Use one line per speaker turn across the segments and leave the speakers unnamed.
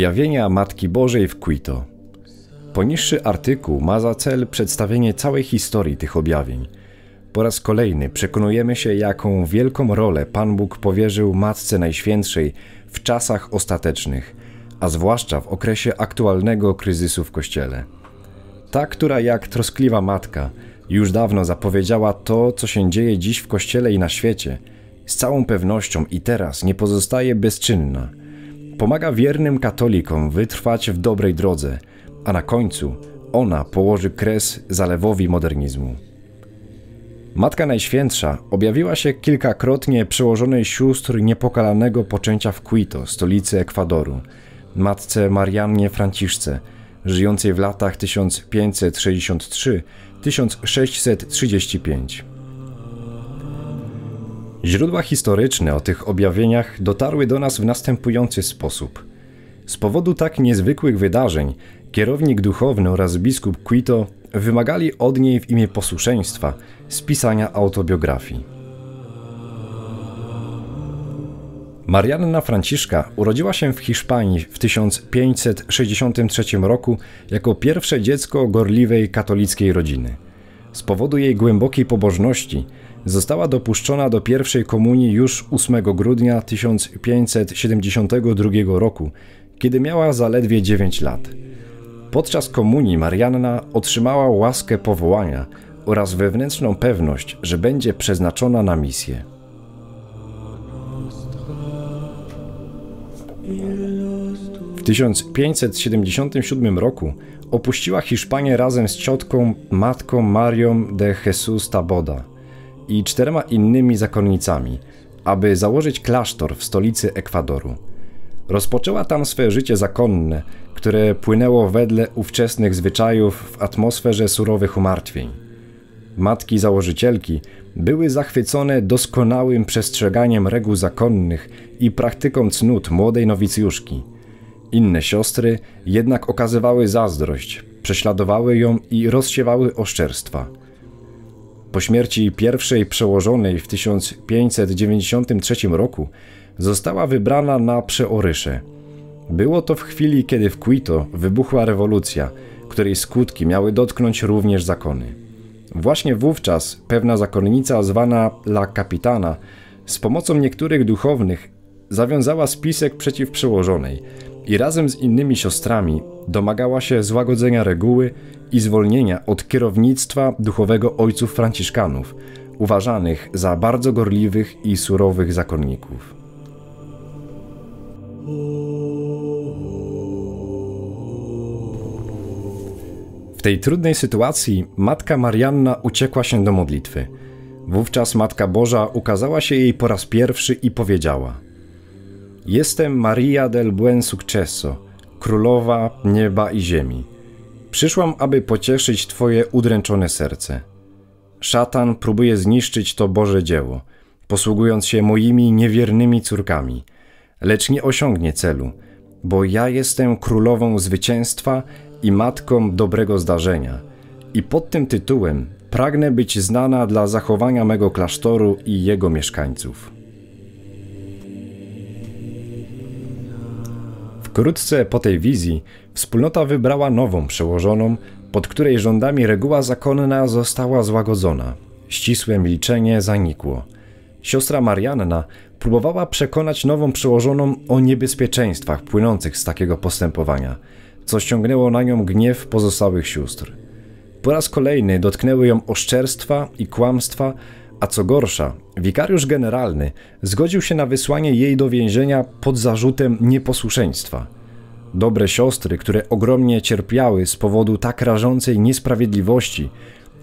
Objawienia Matki Bożej w Quito. Poniższy artykuł ma za cel przedstawienie całej historii tych objawień. Po raz kolejny przekonujemy się, jaką wielką rolę Pan Bóg powierzył Matce Najświętszej w czasach ostatecznych, a zwłaszcza w okresie aktualnego kryzysu w Kościele. Ta, która jak troskliwa matka już dawno zapowiedziała to, co się dzieje dziś w Kościele i na świecie, z całą pewnością i teraz nie pozostaje bezczynna – pomaga wiernym katolikom wytrwać w dobrej drodze, a na końcu ona położy kres zalewowi modernizmu. Matka Najświętsza objawiła się kilkakrotnie przełożonej sióstr niepokalanego poczęcia w Quito, stolicy Ekwadoru, matce Mariannie Franciszce, żyjącej w latach 1563-1635. Źródła historyczne o tych objawieniach dotarły do nas w następujący sposób. Z powodu tak niezwykłych wydarzeń, kierownik duchowny oraz biskup Quito wymagali od niej w imię posłuszeństwa spisania autobiografii. Marianna Franciszka urodziła się w Hiszpanii w 1563 roku jako pierwsze dziecko gorliwej katolickiej rodziny. Z powodu jej głębokiej pobożności Została dopuszczona do pierwszej komunii już 8 grudnia 1572 roku, kiedy miała zaledwie 9 lat. Podczas komunii Marianna otrzymała łaskę powołania oraz wewnętrzną pewność, że będzie przeznaczona na misję. W 1577 roku opuściła Hiszpanię razem z ciotką, matką Marią de Jesus Taboda – i czterema innymi zakonnicami, aby założyć klasztor w stolicy Ekwadoru. Rozpoczęła tam swe życie zakonne, które płynęło wedle ówczesnych zwyczajów w atmosferze surowych umartwień. Matki założycielki były zachwycone doskonałym przestrzeganiem reguł zakonnych i praktyką cnót młodej nowicjuszki. Inne siostry jednak okazywały zazdrość, prześladowały ją i rozsiewały oszczerstwa – po śmierci pierwszej przełożonej w 1593 roku została wybrana na przeorysze. Było to w chwili, kiedy w Quito wybuchła rewolucja, której skutki miały dotknąć również zakony. Właśnie wówczas pewna zakonnica zwana La Capitana z pomocą niektórych duchownych zawiązała spisek przeciw przełożonej i razem z innymi siostrami domagała się złagodzenia reguły i zwolnienia od kierownictwa duchowego ojców franciszkanów, uważanych za bardzo gorliwych i surowych zakonników. W tej trudnej sytuacji matka Marianna uciekła się do modlitwy. Wówczas Matka Boża ukazała się jej po raz pierwszy i powiedziała: Jestem Maria del Buen Successo, królowa nieba i ziemi. Przyszłam, aby pocieszyć Twoje udręczone serce. Szatan próbuje zniszczyć to Boże dzieło, posługując się moimi niewiernymi córkami, lecz nie osiągnie celu, bo ja jestem królową zwycięstwa i matką dobrego zdarzenia. I pod tym tytułem pragnę być znana dla zachowania mego klasztoru i jego mieszkańców. Wkrótce po tej wizji wspólnota wybrała nową przełożoną, pod której rządami reguła zakonna została złagodzona. Ścisłe milczenie zanikło. Siostra Marianna próbowała przekonać nową przełożoną o niebezpieczeństwach płynących z takiego postępowania, co ściągnęło na nią gniew pozostałych sióstr. Po raz kolejny dotknęły ją oszczerstwa i kłamstwa, a co gorsza, wikariusz generalny zgodził się na wysłanie jej do więzienia pod zarzutem nieposłuszeństwa. Dobre siostry, które ogromnie cierpiały z powodu tak rażącej niesprawiedliwości,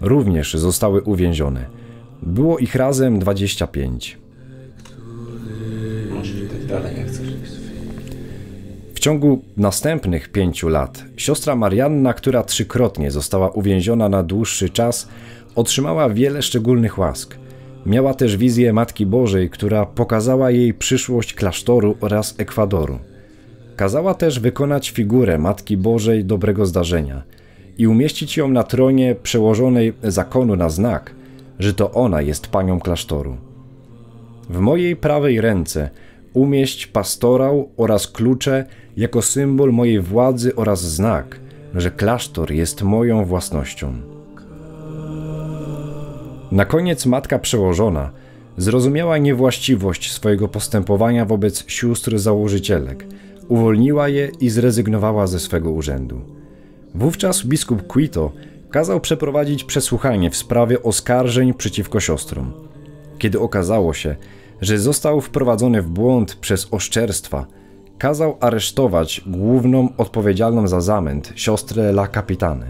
również zostały uwięzione. Było ich razem 25. W ciągu następnych pięciu lat siostra Marianna, która trzykrotnie została uwięziona na dłuższy czas, otrzymała wiele szczególnych łask – Miała też wizję Matki Bożej, która pokazała jej przyszłość klasztoru oraz Ekwadoru. Kazała też wykonać figurę Matki Bożej dobrego zdarzenia i umieścić ją na tronie przełożonej zakonu na znak, że to ona jest panią klasztoru. W mojej prawej ręce umieść pastorał oraz klucze jako symbol mojej władzy oraz znak, że klasztor jest moją własnością. Na koniec matka przełożona zrozumiała niewłaściwość swojego postępowania wobec sióstr założycielek, uwolniła je i zrezygnowała ze swego urzędu. Wówczas biskup Quito kazał przeprowadzić przesłuchanie w sprawie oskarżeń przeciwko siostrom. Kiedy okazało się, że został wprowadzony w błąd przez oszczerstwa, kazał aresztować główną odpowiedzialną za zamęt, siostrę La Capitane.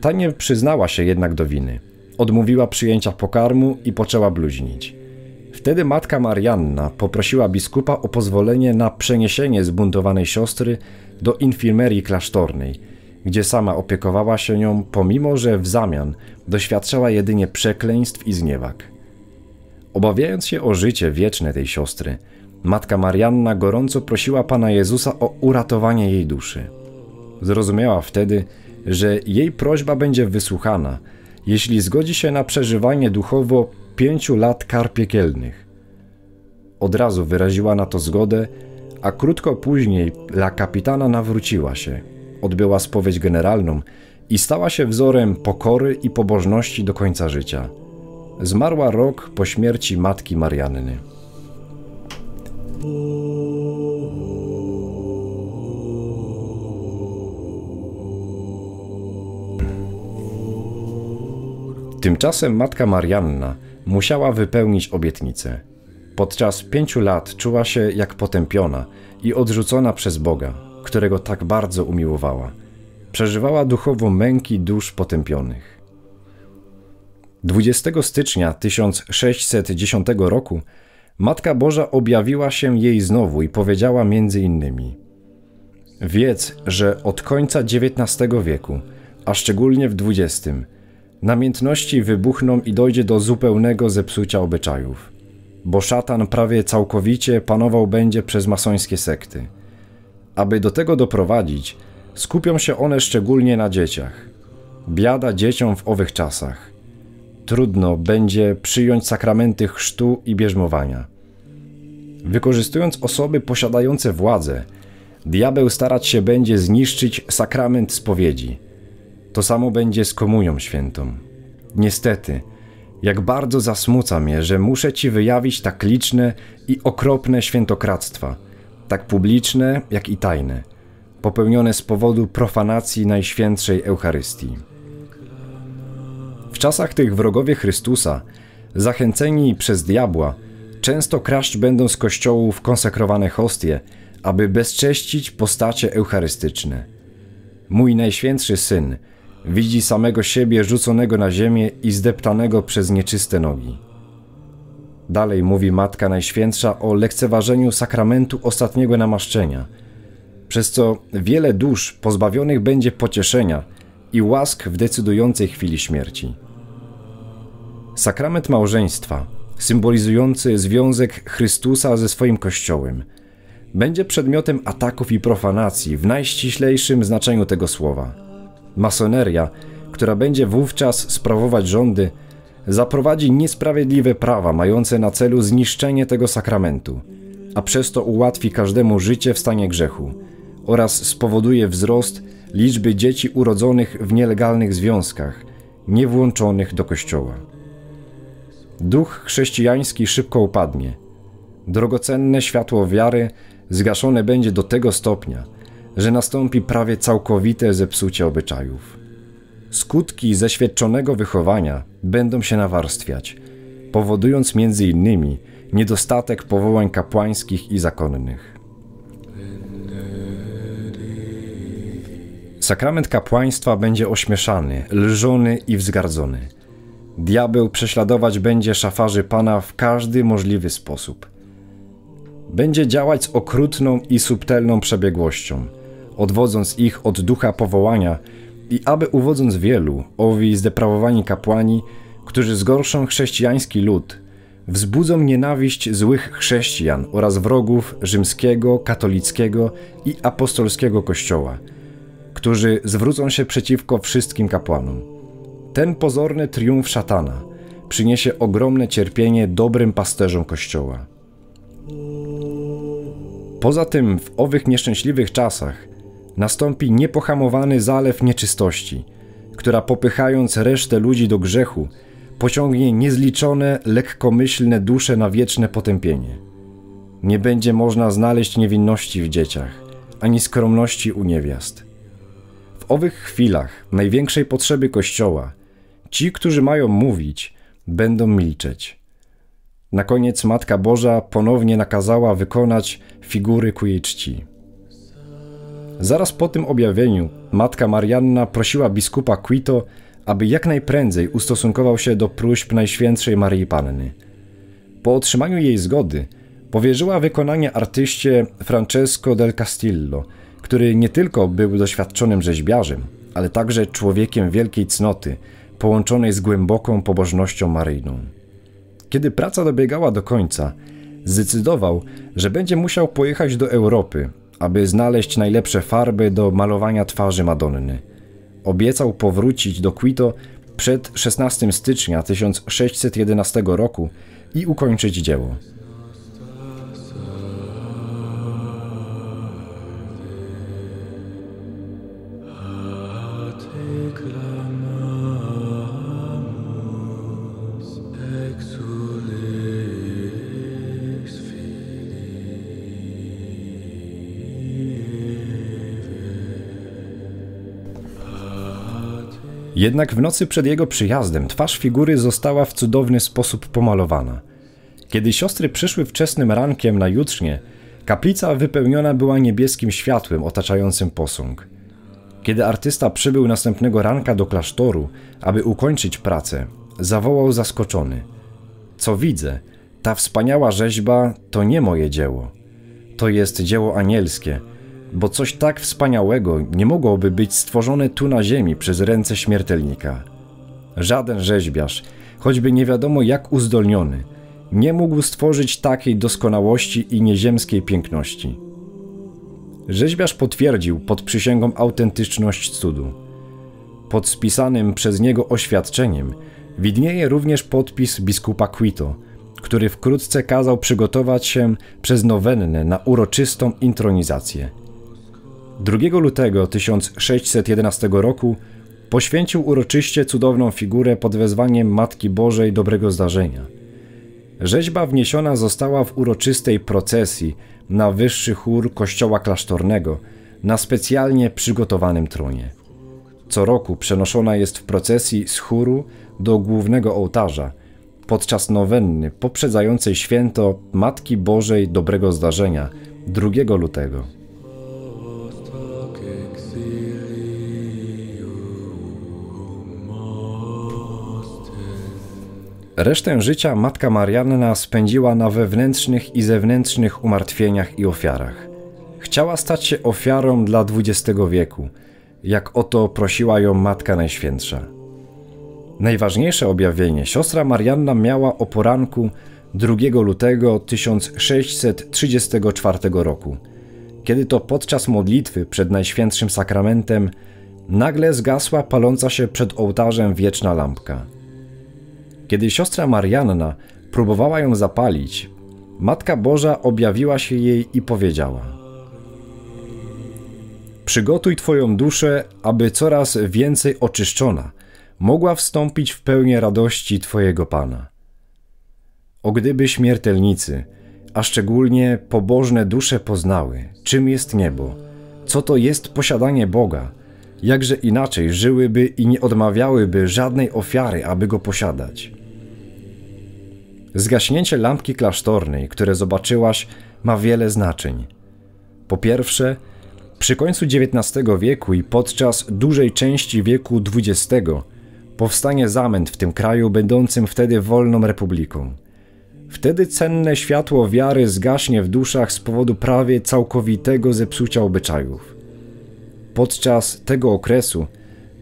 Ta nie przyznała się jednak do winy. Odmówiła przyjęcia pokarmu i poczęła bluźnić. Wtedy matka Marianna poprosiła biskupa o pozwolenie na przeniesienie zbuntowanej siostry do infirmerii klasztornej, gdzie sama opiekowała się nią, pomimo że w zamian doświadczała jedynie przekleństw i zniewag. Obawiając się o życie wieczne tej siostry, matka Marianna gorąco prosiła Pana Jezusa o uratowanie jej duszy. Zrozumiała wtedy, że jej prośba będzie wysłuchana, jeśli zgodzi się na przeżywanie duchowo pięciu lat kar piekielnych. Od razu wyraziła na to zgodę, a krótko później La Kapitana nawróciła się, odbyła spowiedź generalną i stała się wzorem pokory i pobożności do końca życia. Zmarła rok po śmierci matki Marianny. Tymczasem matka Marianna musiała wypełnić obietnicę. Podczas pięciu lat czuła się jak potępiona i odrzucona przez Boga, którego tak bardzo umiłowała. Przeżywała duchowo męki dusz potępionych. 20 stycznia 1610 roku Matka Boża objawiła się jej znowu i powiedziała między innymi: Wiedz, że od końca XIX wieku, a szczególnie w XX, namiętności wybuchną i dojdzie do zupełnego zepsucia obyczajów, bo szatan prawie całkowicie panował będzie przez masońskie sekty. Aby do tego doprowadzić, skupią się one szczególnie na dzieciach. Biada dzieciom w owych czasach. Trudno będzie przyjąć sakramenty chrztu i bierzmowania. Wykorzystując osoby posiadające władzę, diabeł starać się będzie zniszczyć sakrament spowiedzi. To samo będzie z komunią świętą. Niestety, jak bardzo zasmuca mnie, że muszę ci wyjawić tak liczne i okropne świętokradztwa, tak publiczne, jak i tajne, popełnione z powodu profanacji Najświętszej Eucharystii. W czasach tych wrogowie Chrystusa, zachęceni przez diabła, często kraść będą z kościołów konsekrowane hostie, aby bezcześcić postacie eucharystyczne. Mój najświętszy syn widzi samego siebie rzuconego na ziemię i zdeptanego przez nieczyste nogi. Dalej mówi Matka Najświętsza o lekceważeniu sakramentu ostatniego namaszczenia, przez co wiele dusz pozbawionych będzie pocieszenia i łask w decydującej chwili śmierci. Sakrament małżeństwa, symbolizujący związek Chrystusa ze swoim Kościołem, będzie przedmiotem ataków i profanacji w najściślejszym znaczeniu tego słowa. Masoneria, która będzie wówczas sprawować rządy, zaprowadzi niesprawiedliwe prawa mające na celu zniszczenie tego sakramentu, a przez to ułatwi każdemu życie w stanie grzechu oraz spowoduje wzrost liczby dzieci urodzonych w nielegalnych związkach, niewłączonych do kościoła. Duch chrześcijański szybko upadnie. Drogocenne światło wiary zgaszone będzie do tego stopnia, że nastąpi prawie całkowite zepsucie obyczajów. Skutki zeświadczonego wychowania będą się nawarstwiać, powodując innymi niedostatek powołań kapłańskich i zakonnych. Sakrament kapłaństwa będzie ośmieszany, lżony i wzgardzony – Diabeł prześladować będzie szafarzy Pana w każdy możliwy sposób. Będzie działać z okrutną i subtelną przebiegłością, odwodząc ich od ducha powołania i aby uwodząc wielu, owi zdeprawowani kapłani, którzy zgorszą chrześcijański lud, wzbudzą nienawiść złych chrześcijan oraz wrogów rzymskiego, katolickiego i apostolskiego kościoła, którzy zwrócą się przeciwko wszystkim kapłanom. Ten pozorny triumf szatana przyniesie ogromne cierpienie dobrym pasterzom Kościoła. Poza tym w owych nieszczęśliwych czasach nastąpi niepohamowany zalew nieczystości, która popychając resztę ludzi do grzechu, pociągnie niezliczone, lekkomyślne dusze na wieczne potępienie. Nie będzie można znaleźć niewinności w dzieciach, ani skromności u niewiast. W owych chwilach największej potrzeby Kościoła ci, którzy mają mówić, będą milczeć. Na koniec Matka Boża ponownie nakazała wykonać figury ku jej czci. Zaraz po tym objawieniu Matka Marianna prosiła biskupa Quito, aby jak najprędzej ustosunkował się do próśb Najświętszej Maryi Panny. Po otrzymaniu jej zgody powierzyła wykonanie artyście Francesco del Castillo, który nie tylko był doświadczonym rzeźbiarzem, ale także człowiekiem wielkiej cnoty, połączonej z głęboką pobożnością maryjną. Kiedy praca dobiegała do końca, zdecydował, że będzie musiał pojechać do Europy, aby znaleźć najlepsze farby do malowania twarzy Madonny. Obiecał powrócić do Quito przed 16 stycznia 1611 roku i ukończyć dzieło. Jednak w nocy przed jego przyjazdem twarz figury została w cudowny sposób pomalowana. Kiedy siostry przyszły wczesnym rankiem na jutrznie, kaplica wypełniona była niebieskim światłem otaczającym posąg. Kiedy artysta przybył następnego ranka do klasztoru, aby ukończyć pracę, zawołał zaskoczony: Co widzę? Ta wspaniała rzeźba to nie moje dzieło. To jest dzieło anielskie bo coś tak wspaniałego nie mogłoby być stworzone tu na ziemi przez ręce śmiertelnika. Żaden rzeźbiarz, choćby nie wiadomo jak uzdolniony, nie mógł stworzyć takiej doskonałości i nieziemskiej piękności. Rzeźbiarz potwierdził pod przysięgą autentyczność cudu. Pod spisanym przez niego oświadczeniem widnieje również podpis biskupa Quito, który wkrótce kazał przygotować się przez nowennę na uroczystą intronizację – 2 lutego 1611 roku poświęcił uroczyście cudowną figurę pod wezwaniem Matki Bożej Dobrego Zdarzenia. Rzeźba wniesiona została w uroczystej procesji na wyższy chór kościoła klasztornego na specjalnie przygotowanym tronie. Co roku przenoszona jest w procesji z chóru do głównego ołtarza podczas nowenny poprzedzającej święto Matki Bożej Dobrego Zdarzenia 2 lutego. Resztę życia matka Marianna spędziła na wewnętrznych i zewnętrznych umartwieniach i ofiarach. Chciała stać się ofiarą dla XX wieku, jak o to prosiła ją Matka Najświętsza. Najważniejsze objawienie siostra Marianna miała o poranku 2 lutego 1634 roku, kiedy to podczas modlitwy przed Najświętszym Sakramentem nagle zgasła paląca się przed ołtarzem wieczna lampka – kiedy siostra Marianna próbowała ją zapalić, Matka Boża objawiła się jej i powiedziała: Przygotuj Twoją duszę, aby coraz więcej oczyszczona mogła wstąpić w pełnię radości Twojego Pana. O gdyby śmiertelnicy, a szczególnie pobożne dusze poznały, czym jest niebo, co to jest posiadanie Boga, jakże inaczej żyłyby i nie odmawiałyby żadnej ofiary, aby go posiadać. Zgaśnięcie lampki klasztornej, które zobaczyłaś, ma wiele znaczeń. Po pierwsze, przy końcu XIX wieku i podczas dużej części wieku XX powstanie zamęt w tym kraju, będącym wtedy wolną republiką. Wtedy cenne światło wiary zgaśnie w duszach z powodu prawie całkowitego zepsucia obyczajów. Podczas tego okresu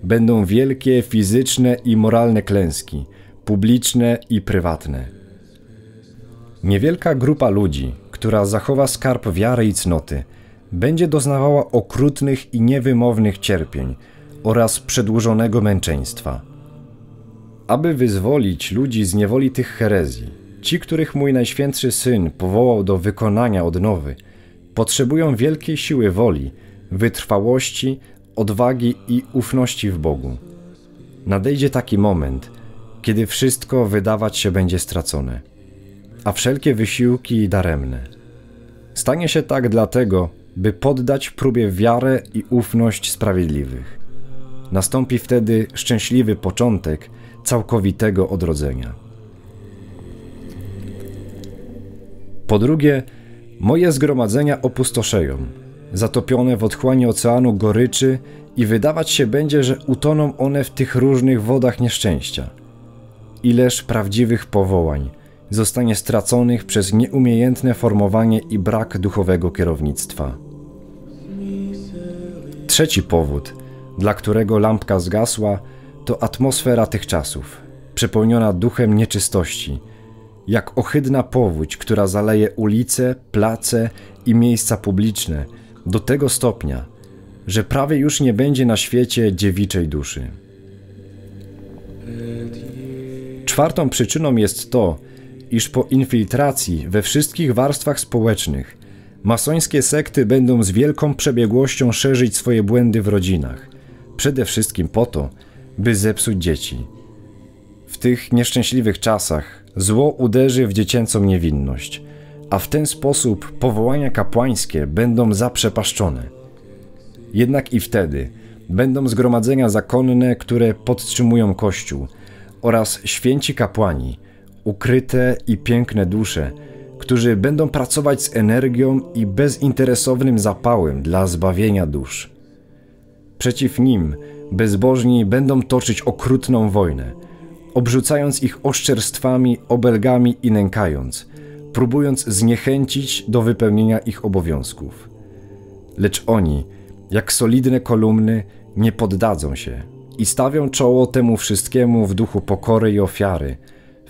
będą wielkie fizyczne i moralne klęski, publiczne i prywatne. Niewielka grupa ludzi, która zachowa skarb wiary i cnoty, będzie doznawała okrutnych i niewymownych cierpień oraz przedłużonego męczeństwa. Aby wyzwolić ludzi z niewoli tych herezji, ci, których mój najświętszy syn powołał do wykonania odnowy, potrzebują wielkiej siły woli, wytrwałości, odwagi i ufności w Bogu. Nadejdzie taki moment, kiedy wszystko wydawać się będzie stracone, a wszelkie wysiłki daremne. Stanie się tak dlatego, by poddać próbie wiarę i ufność sprawiedliwych. Nastąpi wtedy szczęśliwy początek całkowitego odrodzenia. Po drugie, moje zgromadzenia opustoszeją, zatopione w otchłani oceanu goryczy i wydawać się będzie, że utoną one w tych różnych wodach nieszczęścia. Ileż prawdziwych powołań zostanie straconych przez nieumiejętne formowanie i brak duchowego kierownictwa. Trzeci powód, dla którego lampka zgasła, to atmosfera tych czasów, przepełniona duchem nieczystości, jak ohydna powódź, która zaleje ulice, place i miejsca publiczne do tego stopnia, że prawie już nie będzie na świecie dziewiczej duszy. Czwartą przyczyną jest to, iż po infiltracji we wszystkich warstwach społecznych masońskie sekty będą z wielką przebiegłością szerzyć swoje błędy w rodzinach, przede wszystkim po to, by zepsuć dzieci. W tych nieszczęśliwych czasach zło uderzy w dziecięcą niewinność, a w ten sposób powołania kapłańskie będą zaprzepaszczone. Jednak i wtedy będą zgromadzenia zakonne, które podtrzymują Kościół oraz święci kapłani, ukryte i piękne dusze, którzy będą pracować z energią i bezinteresownym zapałem dla zbawienia dusz. Przeciw nim bezbożni będą toczyć okrutną wojnę, obrzucając ich oszczerstwami, obelgami i nękając, próbując zniechęcić do wypełnienia ich obowiązków. Lecz oni, jak solidne kolumny, nie poddadzą się i stawią czoło temu wszystkiemu w duchu pokory i ofiary,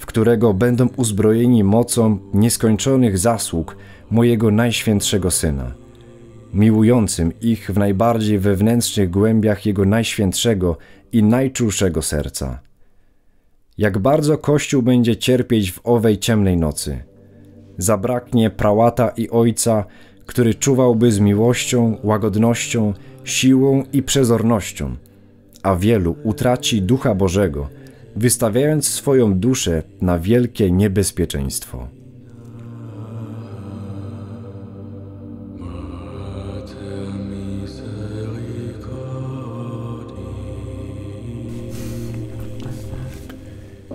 w którego będą uzbrojeni mocą nieskończonych zasług mojego najświętszego Syna, miłującym ich w najbardziej wewnętrznych głębiach Jego najświętszego i najczulszego serca. Jak bardzo Kościół będzie cierpieć w owej ciemnej nocy. Zabraknie prałata i ojca, który czuwałby z miłością, łagodnością, siłą i przezornością, a wielu utraci Ducha Bożego – wystawiając swoją duszę na wielkie niebezpieczeństwo.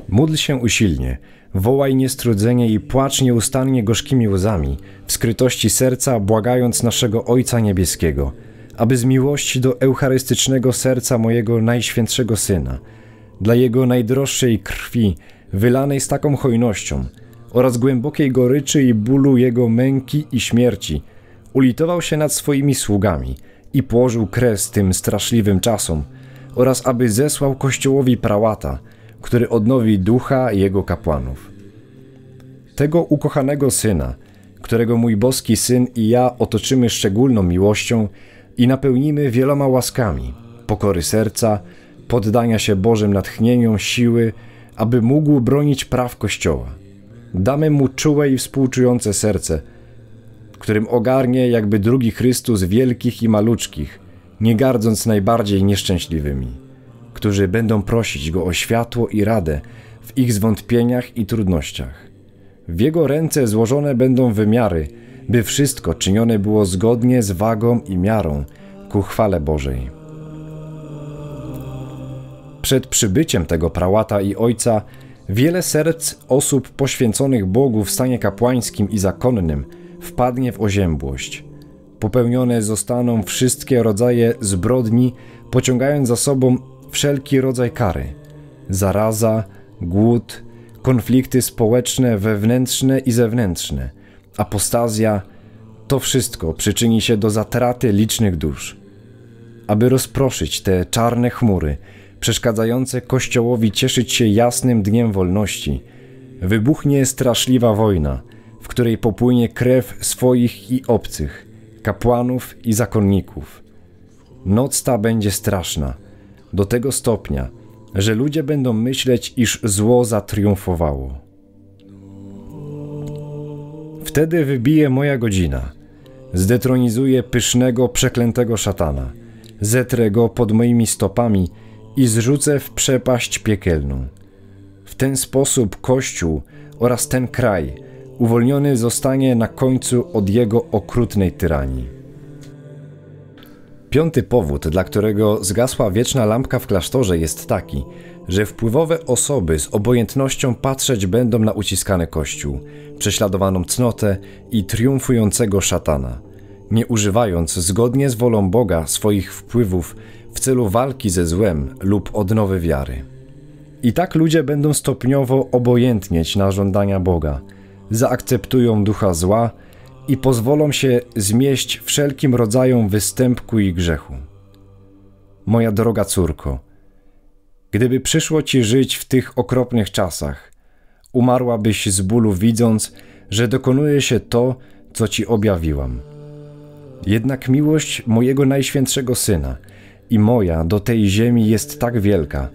Módl się usilnie, wołaj niestrudzenie i płacz nieustannie gorzkimi łzami, w skrytości serca błagając naszego Ojca Niebieskiego, aby z miłości do eucharystycznego serca mojego Najświętszego Syna – dla Jego najdroższej krwi, wylanej z taką hojnością, oraz głębokiej goryczy i bólu Jego męki i śmierci, ulitował się nad swoimi sługami i położył kres tym straszliwym czasom, oraz aby zesłał Kościołowi prałata, który odnowi ducha Jego kapłanów. Tego ukochanego Syna, którego mój boski Syn i ja otoczymy szczególną miłością i napełnimy wieloma łaskami, pokory serca, poddania się Bożym natchnieniom, siły, aby mógł bronić praw Kościoła. Damy mu czułe i współczujące serce, którym ogarnie jakby drugi Chrystus wielkich i maluczkich, nie gardząc najbardziej nieszczęśliwymi, którzy będą prosić Go o światło i radę w ich zwątpieniach i trudnościach. W Jego ręce złożone będą wymiary, by wszystko czynione było zgodnie z wagą i miarą ku chwale Bożej. Przed przybyciem tego prałata i ojca wiele serc osób poświęconych Bogu w stanie kapłańskim i zakonnym wpadnie w oziębłość. Popełnione zostaną wszystkie rodzaje zbrodni, pociągając za sobą wszelki rodzaj kary: zaraza, głód, konflikty społeczne, wewnętrzne i zewnętrzne, apostazja to wszystko przyczyni się do zatraty licznych dusz. Aby rozproszyć te czarne chmury, przeszkadzające Kościołowi cieszyć się jasnym dniem wolności, wybuchnie straszliwa wojna, w której popłynie krew swoich i obcych, kapłanów i zakonników. Noc ta będzie straszna, do tego stopnia, że ludzie będą myśleć, iż zło zatriumfowało. Wtedy wybije moja godzina. Zdetronizuję pysznego, przeklętego szatana. Zetrę go pod moimi stopami i zrzucę w przepaść piekielną. W ten sposób Kościół oraz ten kraj uwolniony zostanie na końcu od jego okrutnej tyranii. Piąty powód, dla którego zgasła wieczna lampka w klasztorze, jest taki, że wpływowe osoby z obojętnością patrzeć będą na uciskany kościół, prześladowaną cnotę i triumfującego szatana, nie używając zgodnie z wolą Boga swoich wpływów w celu walki ze złem lub odnowy wiary. I tak ludzie będą stopniowo obojętnieć na żądania Boga, zaakceptują ducha zła i pozwolą się zmieść wszelkim rodzajom występku i grzechu. Moja droga córko, gdyby przyszło ci żyć w tych okropnych czasach, umarłabyś z bólu widząc, że dokonuje się to, co ci objawiłam. Jednak miłość mojego najświętszego syna i moja do tej ziemi jest tak wielka,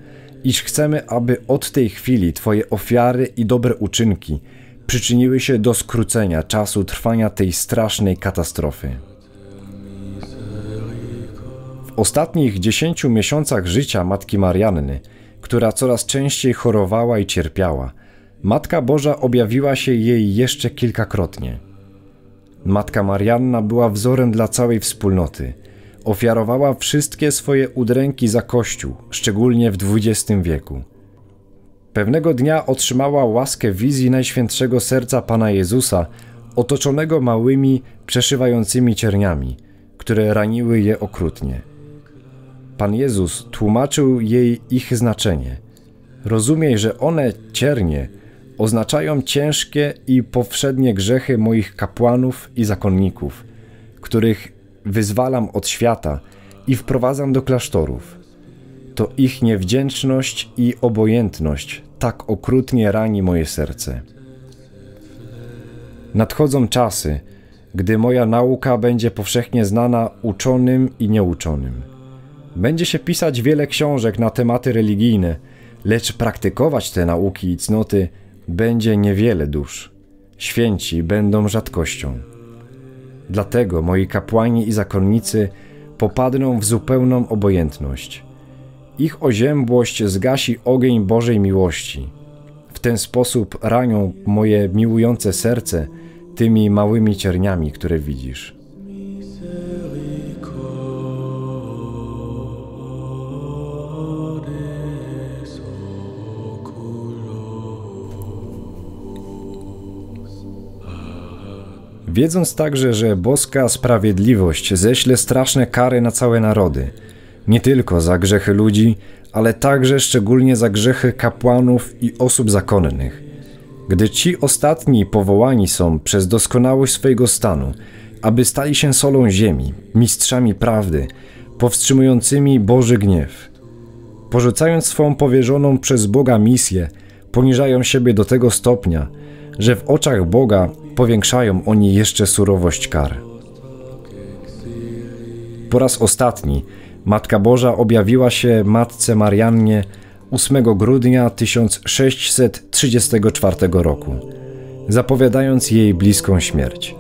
iż chcemy, aby od tej chwili Twoje ofiary i dobre uczynki przyczyniły się do skrócenia czasu trwania tej strasznej katastrofy. W ostatnich dziesięciu miesiącach życia Matki Marianny, która coraz częściej chorowała i cierpiała, Matka Boża objawiła się jej jeszcze kilkakrotnie. Matka Marianna była wzorem dla całej wspólnoty. Ofiarowała wszystkie swoje udręki za Kościół, szczególnie w XX wieku. Pewnego dnia otrzymała łaskę wizji Najświętszego Serca Pana Jezusa, otoczonego małymi, przeszywającymi cierniami, które raniły je okrutnie. Pan Jezus tłumaczył jej ich znaczenie. Rozumiej, że one, ciernie, oznaczają ciężkie i powszednie grzechy moich kapłanów i zakonników, których wyzwalam od świata i wprowadzam do klasztorów to ich niewdzięczność i obojętność tak okrutnie rani moje serce. Nadchodzą czasy, gdy moja nauka będzie powszechnie znana uczonym i nieuczonym. Będzie się pisać wiele książek na tematy religijne, lecz praktykować te nauki i cnoty będzie niewiele dusz. Święci będą rzadkością. Dlatego moi kapłani i zakonnicy popadną w zupełną obojętność – ich oziębłość zgasi ogień Bożej miłości. W ten sposób ranią moje miłujące serce tymi małymi cierniami, które widzisz. Wiedząc także, że boska sprawiedliwość ześle straszne kary na całe narody – nie tylko za grzechy ludzi, ale także szczególnie za grzechy kapłanów i osób zakonnych. Gdy ci ostatni powołani są przez doskonałość swojego stanu, aby stali się solą ziemi, mistrzami prawdy, powstrzymującymi Boży gniew. Porzucając swą powierzoną przez Boga misję, poniżają siebie do tego stopnia, że w oczach Boga powiększają oni jeszcze surowość kar. Po raz ostatni Matka Boża objawiła się Matce Mariannie 8 grudnia 1634 roku, zapowiadając jej bliską śmierć.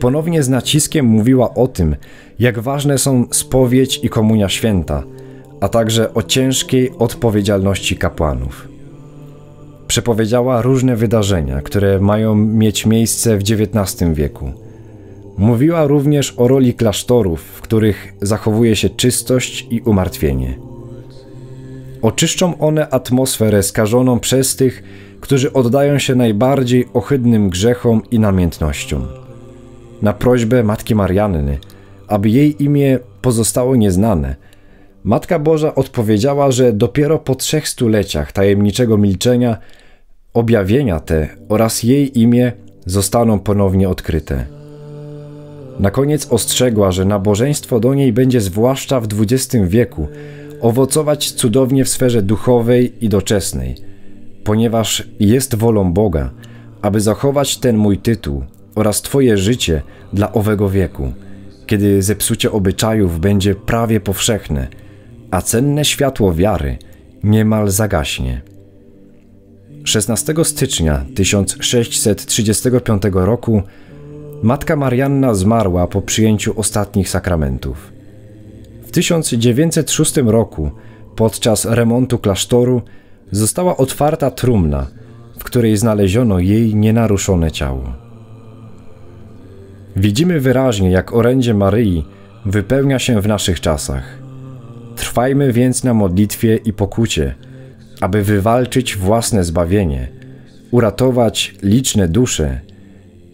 Ponownie z naciskiem mówiła o tym, jak ważne są spowiedź i komunia święta, a także o ciężkiej odpowiedzialności kapłanów. Przepowiedziała różne wydarzenia, które mają mieć miejsce w XIX wieku – Mówiła również o roli klasztorów, w których zachowuje się czystość i umartwienie. Oczyszczą one atmosferę skażoną przez tych, którzy oddają się najbardziej ohydnym grzechom i namiętnościom. Na prośbę Matki Marianny, aby jej imię pozostało nieznane, Matka Boża odpowiedziała, że dopiero po trzech stuleciach tajemniczego milczenia objawienia te oraz jej imię zostaną ponownie odkryte. Na koniec ostrzegła, że nabożeństwo do niej będzie zwłaszcza w XX wieku owocować cudownie w sferze duchowej i doczesnej, ponieważ jest wolą Boga, aby zachować ten mój tytuł oraz Twoje życie dla owego wieku, kiedy zepsucie obyczajów będzie prawie powszechne, a cenne światło wiary niemal zagaśnie. 16 stycznia 1635 roku Matka Marianna zmarła po przyjęciu ostatnich sakramentów. W 1906 roku, podczas remontu klasztoru, została otwarta trumna, w której znaleziono jej nienaruszone ciało. Widzimy wyraźnie, jak orędzie Maryi wypełnia się w naszych czasach. Trwajmy więc na modlitwie i pokucie, aby wywalczyć własne zbawienie, uratować liczne dusze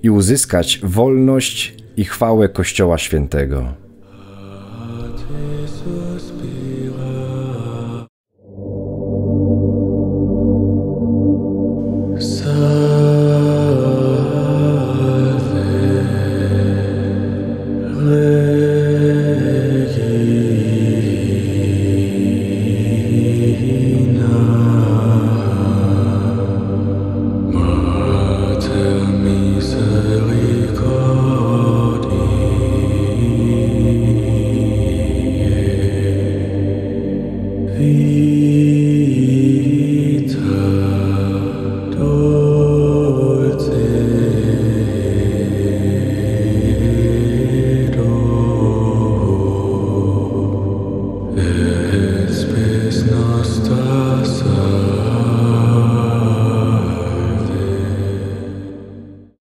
i uzyskać wolność i chwałę Kościoła Świętego.